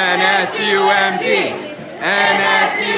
N-S-U-M-D. N-S-U-M-D.